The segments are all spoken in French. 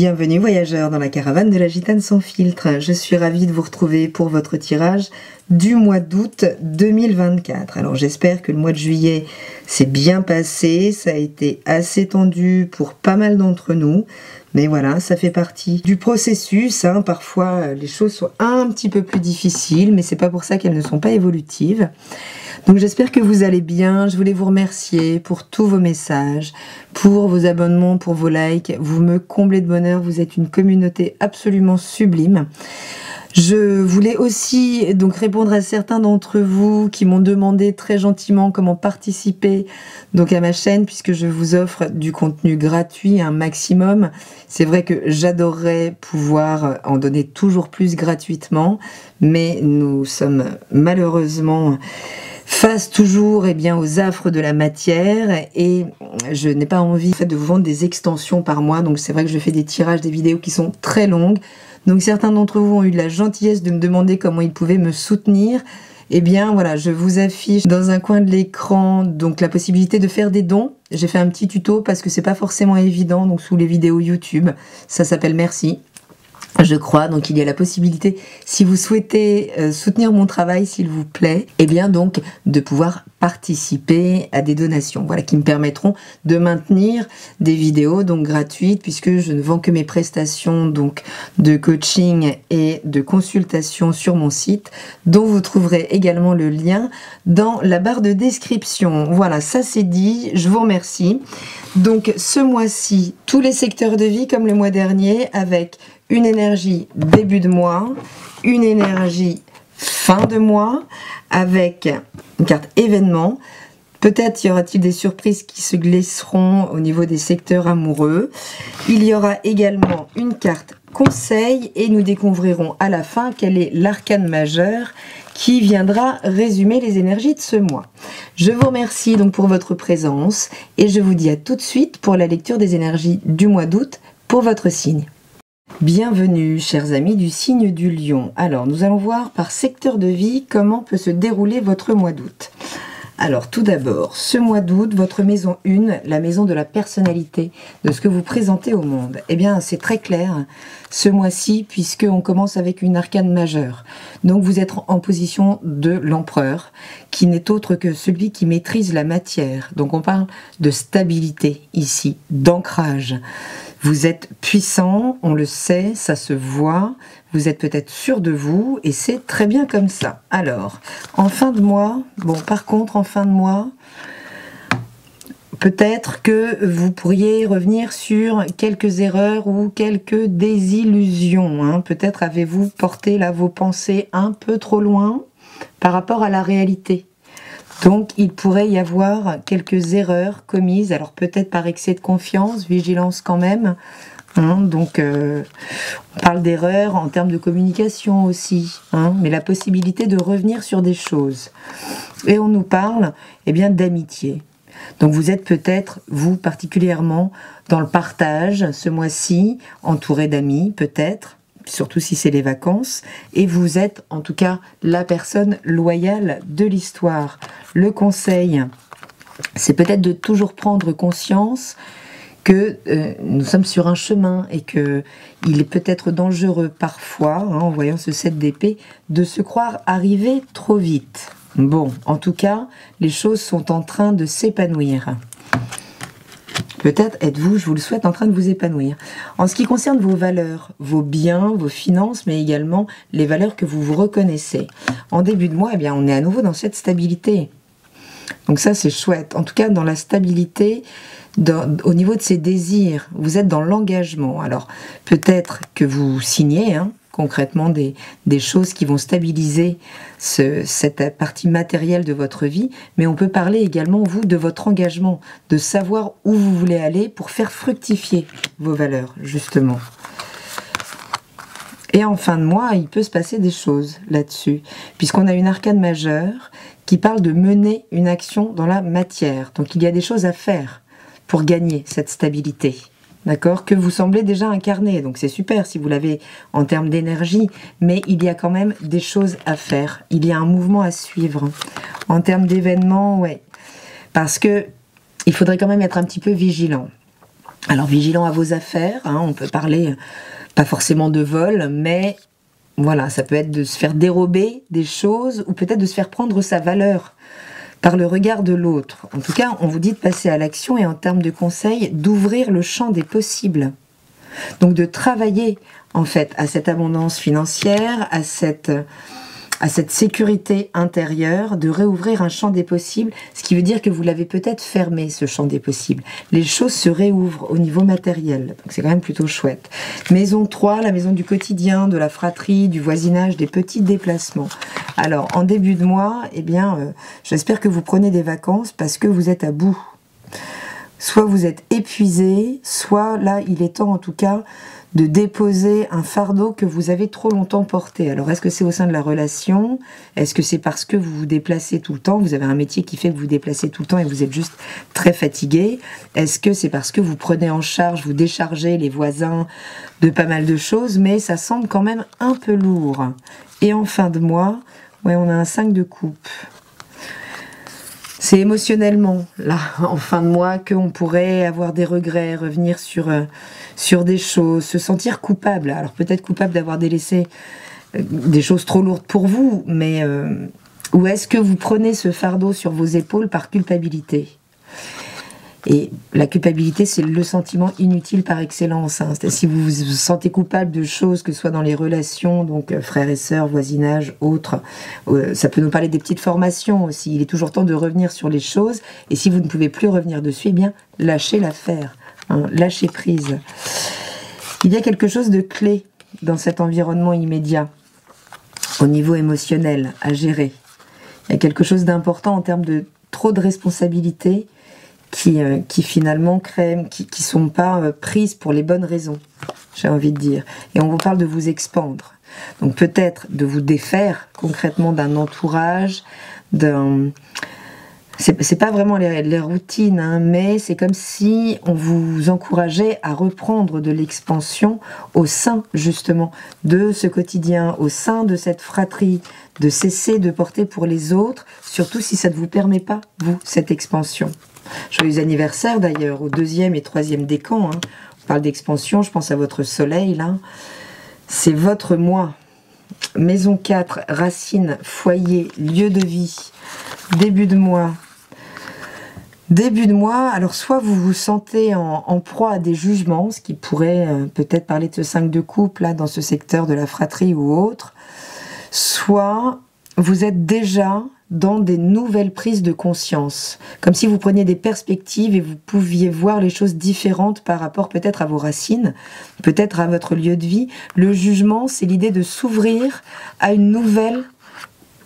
Bienvenue voyageurs dans la caravane de la gitane sans filtre. Je suis ravie de vous retrouver pour votre tirage du mois d'août 2024. Alors j'espère que le mois de juillet s'est bien passé, ça a été assez tendu pour pas mal d'entre nous. Mais voilà, ça fait partie du processus. Hein. Parfois, les choses sont un petit peu plus difficiles, mais c'est pas pour ça qu'elles ne sont pas évolutives. Donc j'espère que vous allez bien. Je voulais vous remercier pour tous vos messages, pour vos abonnements, pour vos likes. Vous me comblez de bonheur. Vous êtes une communauté absolument sublime. Je voulais aussi donc répondre à certains d'entre vous qui m'ont demandé très gentiment comment participer donc à ma chaîne puisque je vous offre du contenu gratuit un maximum. C'est vrai que j'adorerais pouvoir en donner toujours plus gratuitement, mais nous sommes malheureusement face toujours eh bien, aux affres de la matière et je n'ai pas envie de vous vendre des extensions par mois. Donc c'est vrai que je fais des tirages, des vidéos qui sont très longues. Donc certains d'entre vous ont eu la gentillesse de me demander comment ils pouvaient me soutenir. Eh bien voilà, je vous affiche dans un coin de l'écran donc la possibilité de faire des dons. J'ai fait un petit tuto parce que c'est pas forcément évident donc sous les vidéos YouTube. Ça s'appelle Merci je crois. Donc il y a la possibilité, si vous souhaitez euh, soutenir mon travail, s'il vous plaît, eh bien donc de pouvoir participer à des donations, voilà, qui me permettront de maintenir des vidéos donc gratuites, puisque je ne vends que mes prestations donc de coaching et de consultation sur mon site, dont vous trouverez également le lien dans la barre de description. Voilà, ça c'est dit. Je vous remercie. Donc ce mois-ci, tous les secteurs de vie comme le mois dernier, avec une énergie début de mois, une énergie fin de mois, avec une carte événement. Peut-être y aura-t-il des surprises qui se glisseront au niveau des secteurs amoureux. Il y aura également une carte conseil et nous découvrirons à la fin quel est l'arcane majeur qui viendra résumer les énergies de ce mois. Je vous remercie donc pour votre présence et je vous dis à tout de suite pour la lecture des énergies du mois d'août pour votre signe. Bienvenue, chers amis du signe du lion. Alors, nous allons voir par secteur de vie comment peut se dérouler votre mois d'août. Alors, tout d'abord, ce mois d'août, votre maison 1, la maison de la personnalité, de ce que vous présentez au monde. Eh bien, c'est très clair ce mois-ci, puisqu'on commence avec une arcane majeure. Donc, vous êtes en position de l'empereur, qui n'est autre que celui qui maîtrise la matière. Donc, on parle de stabilité ici, d'ancrage. Vous êtes puissant, on le sait, ça se voit. Vous êtes peut-être sûr de vous et c'est très bien comme ça. Alors, en fin de mois, bon, par contre, en fin de mois, peut-être que vous pourriez revenir sur quelques erreurs ou quelques désillusions. Hein. Peut-être avez-vous porté là vos pensées un peu trop loin par rapport à la réalité. Donc il pourrait y avoir quelques erreurs commises, alors peut-être par excès de confiance, vigilance quand même. Hein. donc euh, on parle d'erreurs en termes de communication aussi, hein, mais la possibilité de revenir sur des choses. Et on nous parle eh bien d'amitié. Donc vous êtes peut-être, vous particulièrement, dans le partage ce mois-ci, entouré d'amis peut-être, surtout si c'est les vacances, et vous êtes en tout cas la personne loyale de l'histoire. Le conseil, c'est peut-être de toujours prendre conscience que euh, nous sommes sur un chemin et que il est peut-être dangereux parfois, hein, en voyant ce 7 d'épée, de se croire arrivé trop vite. Bon, en tout cas, les choses sont en train de s'épanouir. Peut-être êtes-vous, je vous le souhaite, en train de vous épanouir. En ce qui concerne vos valeurs, vos biens, vos finances, mais également les valeurs que vous vous reconnaissez. En début de mois, eh bien, on est à nouveau dans cette stabilité. Donc ça, c'est chouette. En tout cas, dans la stabilité, au niveau de ses désirs, vous êtes dans l'engagement. Alors, peut-être que vous signez, hein, concrètement des, choses qui vont stabiliser cette partie matérielle de votre vie, mais on peut parler également, vous, de votre engagement, de savoir où vous voulez aller pour faire fructifier vos valeurs, justement. Et en fin de mois, il peut se passer des choses là-dessus, puisqu'on a une arcane majeure qui parle de mener une action dans la matière. Donc il y a des choses à faire pour gagner cette stabilité d'accord, que vous semblez déjà incarner. Donc c'est super si vous l'avez en termes d'énergie, mais il y a quand même des choses à faire. Il y a un mouvement à suivre. En termes d'événements, ouais. Parce que il faudrait quand même être un petit peu vigilant. Alors vigilant à vos affaires, hein, on peut parler pas forcément de vol, mais voilà, ça peut être de se faire dérober des choses ou peut-être de se faire prendre sa valeur par le regard de l'autre. En tout cas, on vous dit de passer à l'action et en termes de conseils, d'ouvrir le champ des possibles. Donc de travailler en fait à cette abondance financière, à cette à cette sécurité intérieure, de réouvrir un champ des possibles, ce qui veut dire que vous l'avez peut-être fermé, ce champ des possibles. Les choses se réouvrent au niveau matériel, donc c'est quand même plutôt chouette. Maison 3, la maison du quotidien, de la fratrie, du voisinage, des petits déplacements. Alors, en début de mois, eh bien, euh, j'espère que vous prenez des vacances parce que vous êtes à bout. Soit vous êtes épuisé, soit là, il est temps en tout cas de déposer un fardeau que vous avez trop longtemps porté. Alors, est-ce que c'est au sein de la relation? Est-ce que c'est parce que vous vous déplacez tout le temps? Vous avez un métier qui fait que vous vous déplacez tout le temps et vous êtes juste très fatigué. Est-ce que c'est parce que vous prenez en charge, vous déchargez les voisins de pas mal de choses, mais ça semble quand même un peu lourd. Et en fin de mois, ouais, on a un 5 de coupe. C'est émotionnellement, là, en fin de mois, qu'on pourrait avoir des regrets, revenir sur, euh, des choses, se sentir coupable. Alors peut-être coupable d'avoir délaissé euh, des choses trop lourdes pour vous, mais euh, ou est-ce que vous prenez ce fardeau sur vos épaules par culpabilité? Et la culpabilité, c'est le sentiment inutile par excellence. Hein. Si vous vous sentez coupable de choses, que ce soit dans les relations, donc euh, frères et sœurs, voisinage, autres, euh, ça peut nous parler des petites formations aussi. Il est toujours temps de revenir sur les choses. Et si vous ne pouvez plus revenir dessus, eh bien, lâchez l'affaire. Hein, lâchez prise. Il y a quelque chose de clé dans cet environnement immédiat, au niveau émotionnel, à gérer. Il y a quelque chose d'important en termes de trop de responsabilités qui, euh, qui finalement créent, qui ne sont pas euh, prises pour les bonnes raisons, j'ai envie de dire. Et on vous parle de vous expandre. Donc peut-être de vous défaire concrètement d'un entourage, d'un... C'est pas vraiment les, les routines, hein, mais c'est comme si on vous encourageait à reprendre de l'expansion au sein justement de ce quotidien, au sein de cette fratrie, de cesser de porter pour les autres, surtout si ça ne vous permet pas, vous, cette expansion. Joyeux anniversaire d'ailleurs au deuxième et troisième décan. Hein. On parle d'expansion, je pense à votre soleil là. C'est votre moi. Maison 4, racine, foyer, lieu de vie, début de mois. Début de mois, alors soit vous vous sentez en, proie à des jugements, ce qui pourrait euh, peut-être parler de ce 5 de couple là dans ce secteur de la fratrie ou autre, soit vous êtes déjà dans des nouvelles prises de conscience, comme si vous preniez des perspectives et vous pouviez voir les choses différentes par rapport peut-être à vos racines, peut-être à votre lieu de vie. Le jugement, c'est l'idée de s'ouvrir à une nouvelle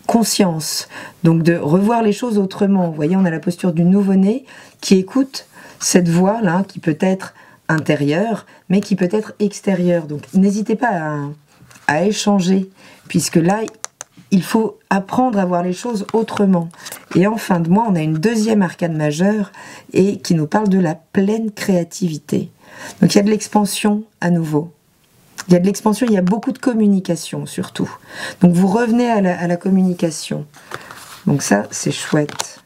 conscience, donc de revoir les choses autrement. Vous voyez, on a la posture du nouveau-né qui écoute cette voix-là, qui peut être intérieure, mais qui peut être extérieure. Donc n'hésitez pas à, à échanger, puisque là, il faut apprendre à voir les choses autrement. Et en fin de mois, on a une deuxième arcane majeure et qui nous parle de la pleine créativité. Donc il y a de l'expansion à nouveau. Il y a de l'expansion, il y a beaucoup de communication surtout. Donc vous revenez à la, communication. Donc ça, c'est chouette.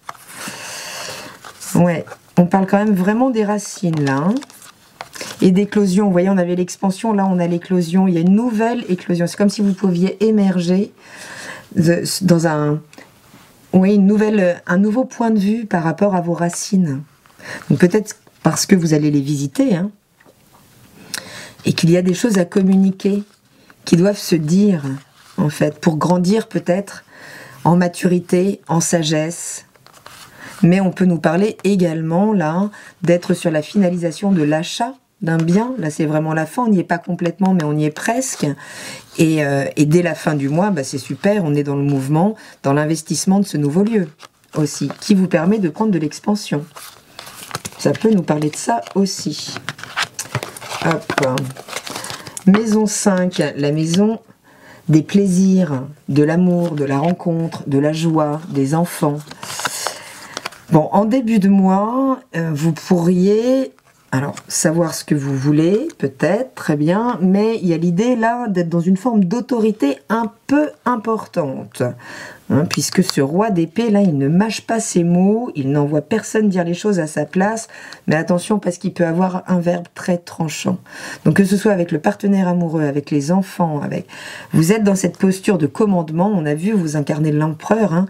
Ouais, on parle quand même vraiment des racines là. Hein. et d'éclosion. Vous voyez, on avait l'expansion, là on a l'éclosion. Il y a une nouvelle éclosion. C'est comme si vous pouviez émerger dans un, une nouvelle, un nouveau point de vue par rapport à vos racines. peut-être parce que vous allez les visiter, hein, et qu'il y a des choses à communiquer qui doivent se dire, en fait, pour grandir peut-être en maturité, en sagesse. Mais on peut nous parler également, là, d'être sur la finalisation de l'achat d'un bien. Là, c'est vraiment la fin. On n'y est pas complètement, mais on y est presque. Et, euh, dès la fin du mois, bah, c'est super. On est dans le mouvement, dans l'investissement de ce nouveau lieu aussi, qui vous permet de prendre de l'expansion. Ça peut nous parler de ça aussi. Hop. Maison 5, la maison des plaisirs, de l'amour, de la rencontre, de la joie, des enfants. Bon, en début de mois, euh, vous pourriez Alors, savoir ce que vous voulez, peut-être, très bien, mais il y a l'idée là d'être dans une forme d'autorité un peu importante. Hein, puisque ce roi d'épée, là, il ne mâche pas ses mots, il n'envoie personne dire les choses à sa place, mais attention parce qu'il peut avoir un verbe très tranchant. Donc que ce soit avec le partenaire amoureux, avec les enfants, avec... Vous êtes dans cette posture de commandement, on a vu, vous incarnez l'empereur, hein,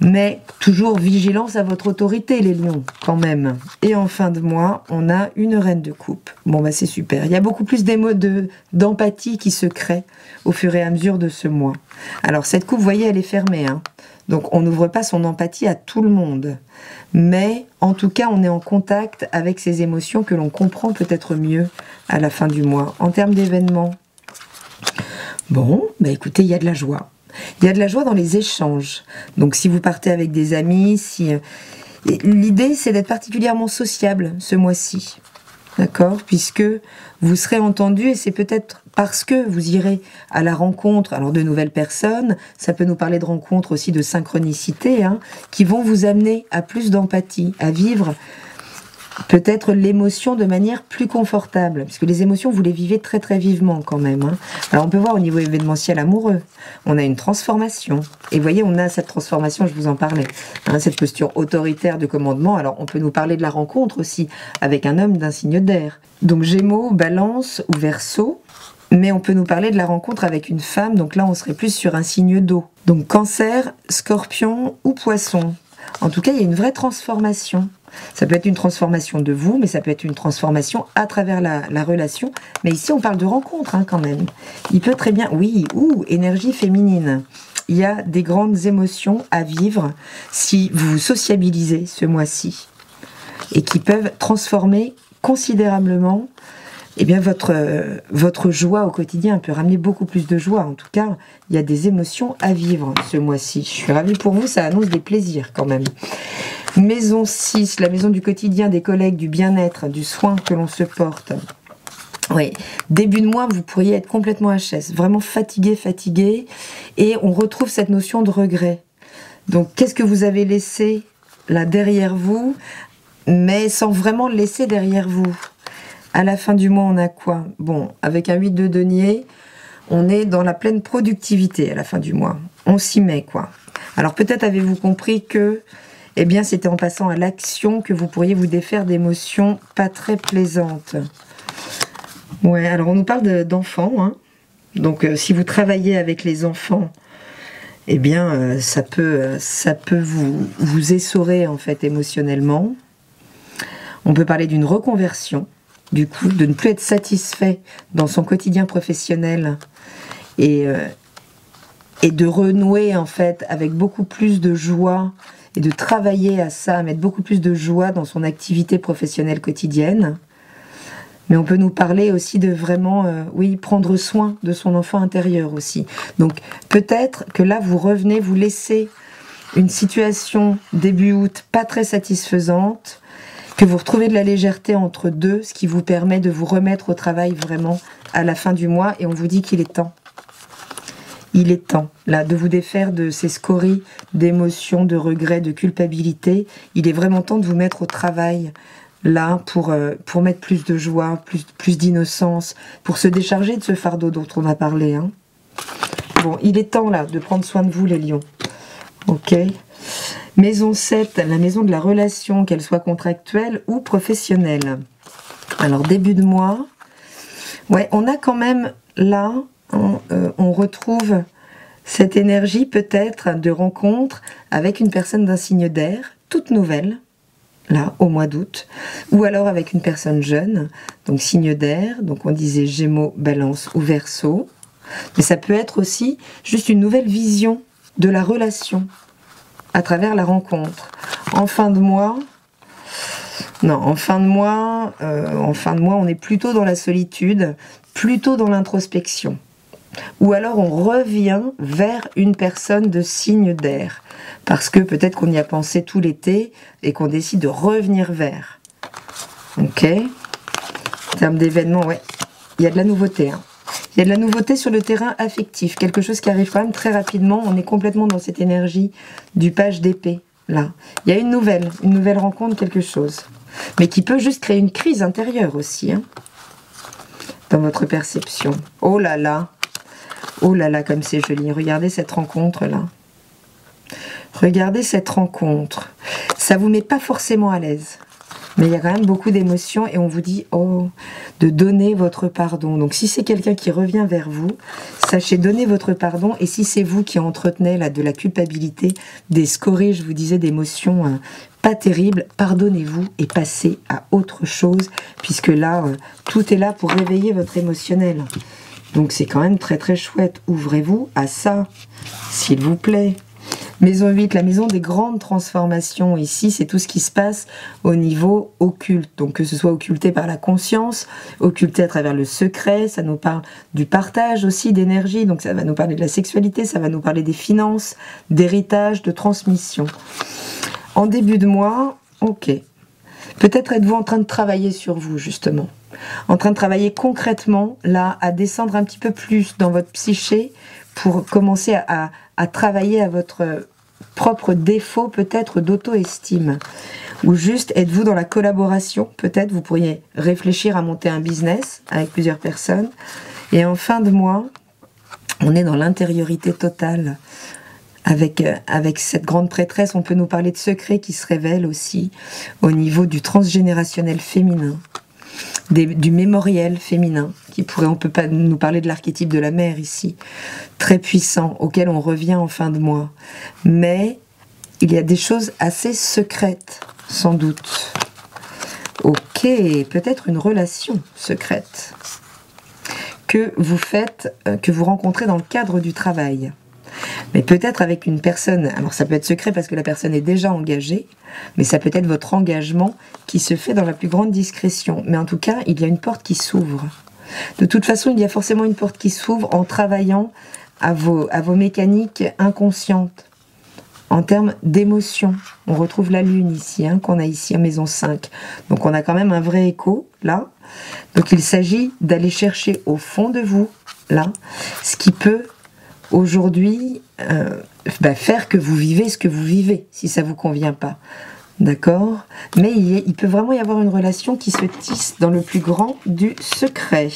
mais toujours vigilance à votre autorité, les lions, quand même. Et en fin de mois, on a une reine de coupe. Bon, bah c'est super. Il y a beaucoup plus d'empathie qui se créent au fur et à mesure de ce mois. Alors, cette coupe, vous voyez, elle est fermée. Hein. Donc, on n'ouvre pas son empathie à tout le monde. Mais, en tout cas, on est en contact avec ces émotions que l'on comprend peut-être mieux à la fin du mois. En termes d'événements, bon, bah écoutez, il y a de la joie. Il y a de la joie dans les échanges. Donc si vous partez avec des amis, si euh, l'idée c'est d'être particulièrement sociable ce mois-ci. D'accord? Puisque vous serez entendu et c'est peut-être parce que vous irez à la rencontre alors de nouvelles personnes, ça peut nous parler de rencontres aussi de synchronicité, hein, qui vont vous amener à plus d'empathie, à vivre peut-être l'émotion de manière plus confortable, puisque les émotions, vous les vivez très très vivement quand même. Hein. Alors on peut voir au niveau événementiel amoureux, on a une transformation. Et voyez, on a cette transformation, je vous en parlais, hein, cette posture autoritaire de commandement. Alors on peut nous parler de la rencontre aussi avec un homme d'un signe d'air. Donc Gémeaux, Balance ou Verseau. Mais on peut nous parler de la rencontre avec une femme, donc là on serait plus sur un signe d'eau. Donc cancer, scorpion ou poisson. En tout cas, il y a une vraie transformation. Ça peut être une transformation de vous, mais ça peut être une transformation à travers la, relation. Mais ici, on parle de rencontre hein, quand même. Il peut très bien, oui, ou énergie féminine. Il y a des grandes émotions à vivre si vous vous sociabilisez ce mois-ci et qui peuvent transformer considérablement eh bien votre, votre joie au quotidien peut ramener beaucoup plus de joie. En tout cas, il y a des émotions à vivre ce mois-ci. Je suis ravie pour vous, ça annonce des plaisirs quand même. Maison 6, la maison du quotidien, des collègues, du bien-être, du soin que l'on se porte. Oui, début de mois, vous pourriez être complètement HS, vraiment fatigué, fatigué, et on retrouve cette notion de regret. Donc, qu'est-ce que vous avez laissé là derrière vous, mais sans vraiment le laisser derrière vous? À la fin du mois, on a quoi? Bon, avec un 8 de denier, on est dans la pleine productivité à la fin du mois. On s'y met, quoi. Alors, peut-être avez-vous compris que eh bien c'était en passant à l'action que vous pourriez vous défaire d'émotions pas très plaisantes. Ouais, alors on nous parle d'enfants, hein. donc euh, si vous travaillez avec les enfants, eh bien euh, ça peut, ça peut vous, essorer en fait émotionnellement. On peut parler d'une reconversion, du coup, de ne plus être satisfait dans son quotidien professionnel et, euh, et de renouer en fait avec beaucoup plus de joie et de travailler à ça, à mettre beaucoup plus de joie dans son activité professionnelle quotidienne. Mais on peut nous parler aussi de vraiment, euh, oui, prendre soin de son enfant intérieur aussi. Donc peut-être que là, vous revenez, vous laissez une situation début août pas très satisfaisante, que vous retrouvez de la légèreté entre deux, ce qui vous permet de vous remettre au travail vraiment à la fin du mois, et on vous dit qu'il est temps il est temps, là, de vous défaire de ces scories d'émotions, de regrets, de culpabilité. Il est vraiment temps de vous mettre au travail, là, pour, euh, mettre plus de joie, plus, plus d'innocence, pour se décharger de ce fardeau dont on a parlé. Hein. Bon, il est temps, là, de prendre soin de vous, les lions. Ok Maison 7, la maison de la relation, qu'elle soit contractuelle ou professionnelle. Alors, début de mois, ouais, on a quand même là euh, on, retrouve cette énergie peut-être de rencontre avec une personne d'un signe d'air, toute nouvelle, là, au mois d'août, ou alors avec une personne jeune, donc signe d'air, donc on disait Gémeaux, Balance ou Verseau, mais ça peut être aussi juste une nouvelle vision de la relation à travers la rencontre. En fin de mois, non, en fin de mois, euh, en fin de mois, on est plutôt dans la solitude, plutôt dans l'introspection. Ou alors on revient vers une personne de signe d'air, parce que peut-être qu'on y a pensé tout l'été et qu'on décide de revenir vers. Ok En termes d'événements, ouais, il y a de la nouveauté. Hein. Il y a de la nouveauté sur le terrain affectif, quelque chose qui arrive quand même très rapidement. On est complètement dans cette énergie du page d'épée, là. Il y a une nouvelle, une nouvelle rencontre, quelque chose. mais qui peut juste créer une crise intérieure aussi, hein, dans votre perception. Oh là là, oh là là, comme c'est joli. Regardez cette rencontre-là. Regardez cette rencontre. Ça vous met pas forcément à l'aise. Mais il y a quand même beaucoup d'émotions et on vous dit, oh, de donner votre pardon. Donc si c'est quelqu'un qui revient vers vous, sachez donner votre pardon. Et si c'est vous qui entretenez là, de la culpabilité, des scories, je vous disais, d'émotions hein, pas terribles, pardonnez-vous et passez à autre chose, puisque là, euh, tout est là pour réveiller votre émotionnel. Donc c'est quand même très très chouette. Ouvrez-vous à ça, s'il vous plaît. Maison 8, la maison des grandes transformations. Ici, c'est tout ce qui se passe au niveau occulte. Donc, que ce soit occulté par la conscience, occulté à travers le secret, ça nous parle du partage aussi d'énergie. Donc, ça va nous parler de la sexualité, ça va nous parler des finances, d'héritage, de transmission. En début de mois, ok. Peut-être êtes-vous en train de travailler sur vous, justement. En train de travailler concrètement, là, à descendre un petit peu plus dans votre psyché pour commencer à, travailler à votre propre défaut peut-être d'auto-estime Ou juste êtes-vous dans la collaboration Peut-être? Vous pourriez réfléchir à monter un business avec plusieurs personnes. Et en fin de mois, on est dans l'intériorité totale. Avec, euh, avec cette grande prêtresse, on peut nous parler de secrets qui se révèlent aussi au niveau du transgénérationnel féminin du mémoriel féminin, qui pourrait, on peut pas nous parler de l'archétype de la mère ici, très puissant, auquel on revient en fin de mois. Mais il y a des choses assez secrètes, sans doute. Ok, peut-être une relation secrète que vous faites, euh, que vous rencontrez dans le cadre du travail mais peut-être avec une personne, alors ça peut être secret parce que la personne est déjà engagée, mais ça peut être votre engagement qui se fait dans la plus grande discrétion. Mais en tout cas, il y a une porte qui s'ouvre. De toute façon, il y a forcément une porte qui s'ouvre en travaillant à vos, mécaniques inconscientes. En termes d'émotion, on retrouve la lune ici, hein, qu'on a ici en maison 5. Donc on a quand même un vrai écho là. Donc il s'agit d'aller chercher au fond de vous, là, ce qui peut aujourd'hui euh, bah, faire que vous vivez ce que vous vivez, si ça vous convient pas. D'accord? Mais il, peut vraiment y avoir une relation qui se tisse dans le plus grand du secret.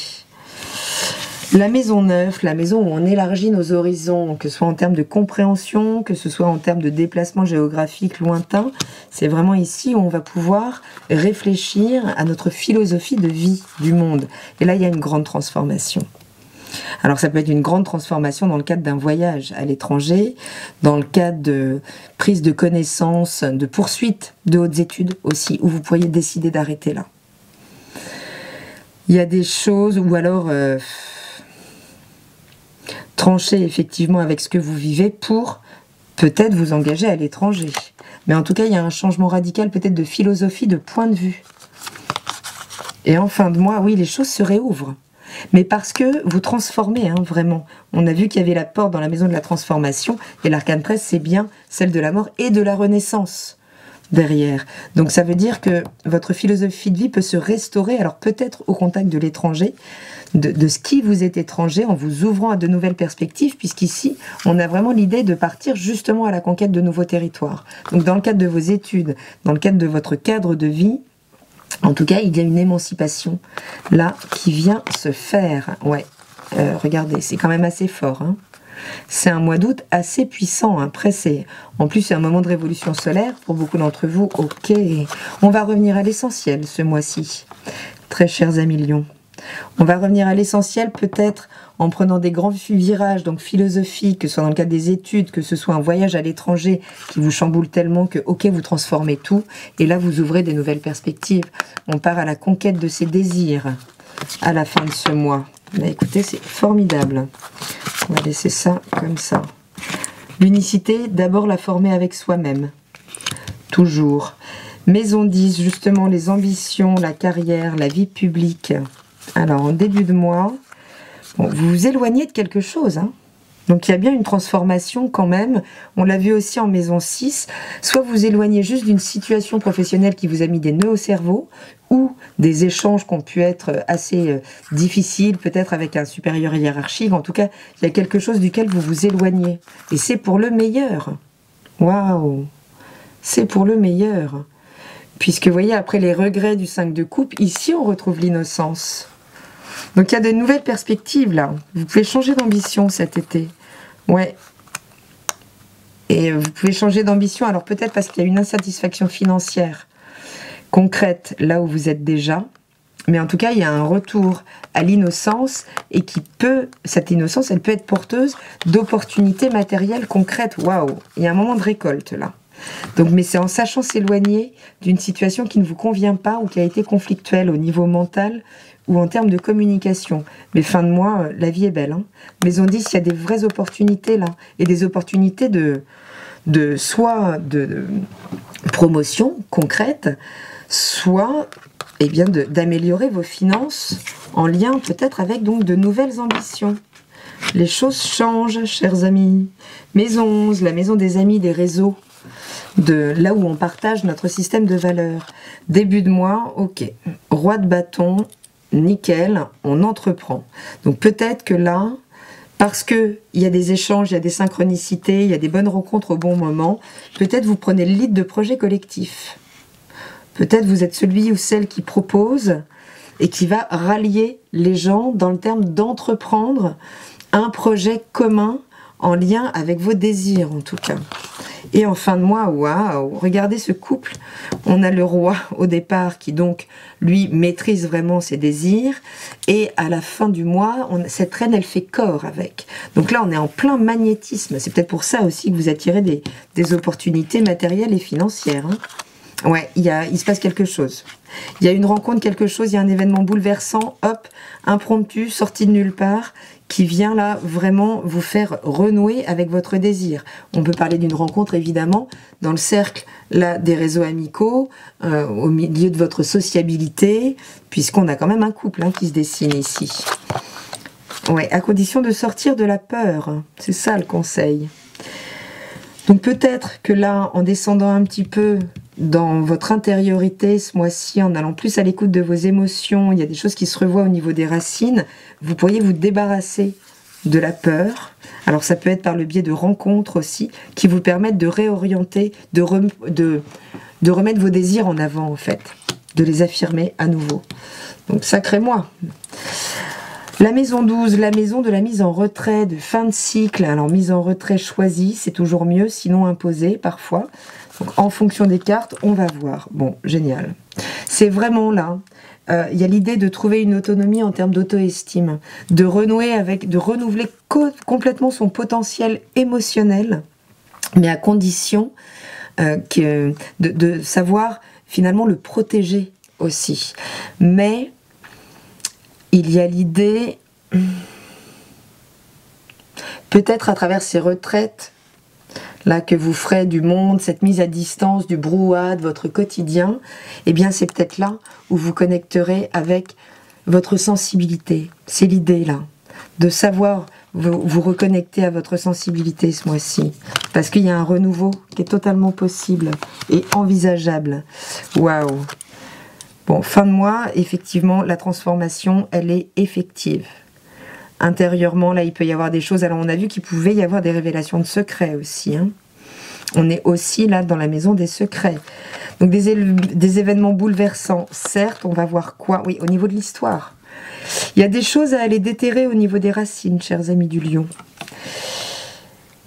La maison neuve, la maison où on élargit nos horizons, que ce soit en termes de compréhension, que ce soit en termes de déplacement géographique lointain, c'est vraiment ici où on va pouvoir réfléchir à notre philosophie de vie du monde. Et là, il y a une grande transformation. Alors ça peut être une grande transformation dans le cadre d'un voyage à l'étranger, dans le cadre de prise de connaissances, de poursuite de hautes études aussi, où vous pourriez décider d'arrêter là. Il y a des choses, ou alors euh, trancher effectivement avec ce que vous vivez pour peut-être vous engager à l'étranger. Mais en tout cas, il y a un changement radical peut-être de philosophie, de point de vue. Et en fin de mois, oui, les choses se réouvrent mais parce que vous transformez hein, vraiment. On a vu qu'il y avait la porte dans la maison de la transformation, et l'arcane 13, c'est bien celle de la mort et de la renaissance derrière. Donc ça veut dire que votre philosophie de vie peut se restaurer, alors peut-être au contact de l'étranger, de, ce qui vous est étranger, en vous ouvrant à de nouvelles perspectives, puisqu'ici, on a vraiment l'idée de partir justement à la conquête de nouveaux territoires. Donc dans le cadre de vos études, dans le cadre de votre cadre de vie, en tout cas, il y a une émancipation là qui vient se faire. Ouais, euh, regardez, c'est quand même assez fort. Hein. C'est un mois d'août assez puissant, hein, pressé. En plus, c'est un moment de révolution solaire pour beaucoup d'entre vous. Ok, on va revenir à l'essentiel ce mois-ci, très chers amis Lions. On va revenir à l'essentiel peut-être en prenant des grands virages, donc philosophiques, que ce soit dans le cadre des études, que ce soit un voyage à l'étranger qui vous chamboule tellement que, ok, vous transformez tout, et là vous ouvrez des nouvelles perspectives. On part à la conquête de ses désirs à la fin de ce mois. Écoutez, c'est formidable. On va laisser ça comme ça. L'unicité, d'abord la former avec soi-même. Toujours. Maison 10, justement, les ambitions, la carrière, la vie publique. Alors, en début de mois, vous vous éloignez de quelque chose. Hein. Donc, il y a bien une transformation quand même. On l'a vu aussi en maison 6. Soit vous éloignez juste d'une situation professionnelle qui vous a mis des nœuds au cerveau, ou des échanges qui ont pu être assez euh, difficiles, peut-être avec un supérieur hiérarchique. En tout cas, il y a quelque chose duquel vous vous éloignez. Et c'est pour le meilleur. Waouh C'est pour le meilleur Puisque vous voyez, après les regrets du 5 de coupe, ici on retrouve l'innocence. Donc il y a de nouvelles perspectives là. Vous pouvez changer d'ambition cet été. Ouais. Et vous pouvez changer d'ambition, alors peut-être parce qu'il y a une insatisfaction financière concrète là où vous êtes déjà. Mais en tout cas, il y a un retour à l'innocence et qui peut, cette innocence, elle peut être porteuse d'opportunités matérielles concrètes. Waouh Il y a un moment de récolte là. Donc, mais c'est en sachant s'éloigner d'une situation qui ne vous convient pas ou qui a été conflictuelle au niveau mental ou en termes de communication. Mais fin de mois, euh, la vie est belle. Hein mais on dit s'il y a des vraies opportunités là, et des opportunités de, de soit de, promotion concrète, soit eh bien d'améliorer vos finances en lien peut-être avec donc de nouvelles ambitions. Les choses changent, chers amis. Maison 11, la maison des amis, des réseaux, de là où on partage notre système de valeurs. Début de mois, ok. Roi de bâton, nickel, on entreprend. Donc peut-être que là, parce qu'il y a des échanges, il y a des synchronicités, il y a des bonnes rencontres au bon moment, peut-être vous prenez le lead de projets collectifs. Peut-être vous êtes celui ou celle qui propose et qui va rallier les gens dans le terme d'entreprendre un projet commun en lien avec vos désirs en tout cas. Et en fin de mois, waouh, regardez ce couple. On a le roi au départ qui donc, lui, maîtrise vraiment ses désirs. Et à la fin du mois, cette reine, elle fait corps avec. Donc là, on est en plein magnétisme. C'est peut-être pour ça aussi que vous attirez des, des opportunités matérielles et financières. Hein. Ouais, il, se passe quelque chose. Il y a une rencontre, quelque chose, il y a un événement bouleversant, hop, impromptu, sorti de nulle part, qui vient là vraiment vous faire renouer avec votre désir. On peut parler d'une rencontre évidemment dans le cercle des réseaux amicaux, euh, au milieu de votre sociabilité, puisqu'on a quand même un couple hein, qui se dessine ici. Ouais, à condition de sortir de la peur. C'est ça le conseil. Donc peut-être que là, en descendant un petit peu dans votre intériorité ce mois-ci, en allant plus à l'écoute de vos émotions, il y a des choses qui se revoient au niveau des racines, vous pourriez vous débarrasser de la peur. Alors ça peut être par le biais de rencontres aussi, qui vous permettent de réorienter, de, remettre vos désirs en avant en fait, de les affirmer à nouveau. Donc sacré moi. La maison 12, la maison de la mise en retrait, de fin de cycle. Alors mise en retrait choisie, c'est toujours mieux, sinon imposée parfois en fonction des cartes, on va voir. Bon, génial. C'est vraiment là. Euh, il y a l'idée de trouver une autonomie en termes d'auto-estime, de renouer avec, de renouveler complètement son potentiel émotionnel, mais à condition euh, que, de, savoir finalement le protéger aussi. Mais il y a l'idée, peut-être à travers ces retraites, là que vous ferez du monde, cette mise à distance, du brouhaha de votre quotidien, eh bien c'est peut-être là où vous connecterez avec votre sensibilité. C'est l'idée là, de savoir vous, vous, reconnecter à votre sensibilité ce mois-ci, parce qu'il y a un renouveau qui est totalement possible et envisageable. Waouh Fin de mois, effectivement, la transformation, elle est effective intérieurement, là, il peut y avoir des choses. Alors, on a vu qu'il pouvait y avoir des révélations de secrets aussi. Hein. On est aussi là dans la maison des secrets. Donc, des événements bouleversants. Certes, on va voir quoi Oui, au niveau de l'histoire. Il y a des choses à aller déterrer au niveau des racines, chers amis du lion.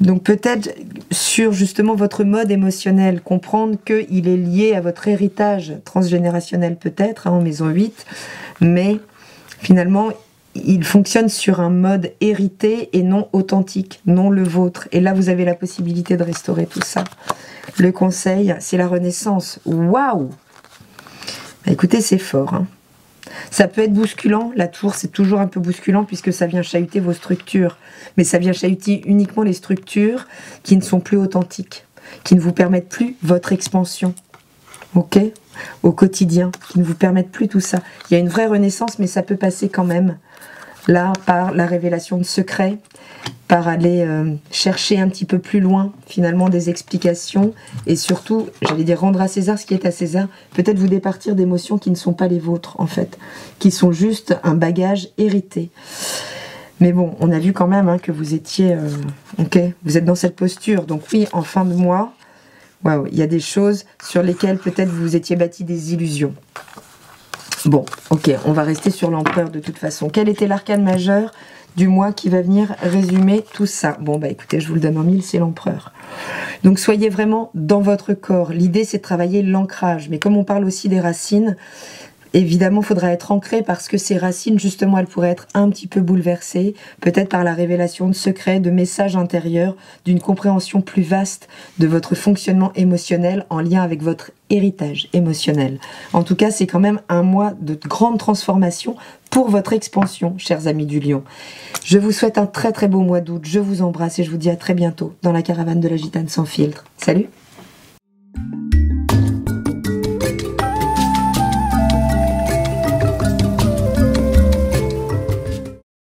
Donc peut-être sur justement votre mode émotionnel, comprendre qu'il est lié à votre héritage transgénérationnel peut-être, hein, en maison 8, mais finalement il fonctionne sur un mode hérité et non authentique, non le vôtre. Et là, vous avez la possibilité de restaurer tout ça. Le conseil, c'est la renaissance. Waouh bah, Écoutez, c'est fort. Hein. Ça peut être bousculant, la tour c'est toujours un peu bousculant puisque ça vient chahuter vos structures. Mais ça vient chahuter uniquement les structures qui ne sont plus authentiques, qui ne vous permettent plus votre expansion. Ok? Au quotidien, qui ne vous permettent plus tout ça. Il y a une vraie renaissance, mais ça peut passer quand même là par la révélation de secrets, par aller euh, chercher un petit peu plus loin finalement des explications et surtout, j'allais dire rendre à César ce qui est à César, peut-être vous départir d'émotions qui ne sont pas les vôtres en fait, qui sont juste un bagage hérité. Mais bon, on a vu quand même hein, que vous étiez, euh, ok, vous êtes dans cette posture. Donc oui, en fin de mois, il y a des choses sur lesquelles peut-être vous étiez bâti des illusions. Bon, ok, on va rester sur l'empereur de toute façon. Quel était l'arcane majeur du mois qui va venir résumer tout ça? Bon, bah écoutez, je vous le donne en mille, c'est l'empereur. Donc soyez vraiment dans votre corps. L'idée, c'est de travailler l'ancrage. Mais comme on parle aussi des racines, Évidemment, il faudra être ancré parce que ces racines, justement, elles pourraient être un petit peu bouleversées, peut-être par la révélation de secrets, de messages intérieurs, d'une compréhension plus vaste de votre fonctionnement émotionnel en lien avec votre héritage émotionnel. En tout cas, c'est quand même un mois de grande transformation pour votre expansion, chers amis du lion. Je vous souhaite un très très beau mois d'août. Je vous embrasse et je vous dis à très bientôt dans la caravane de la gitane sans filtre. Salut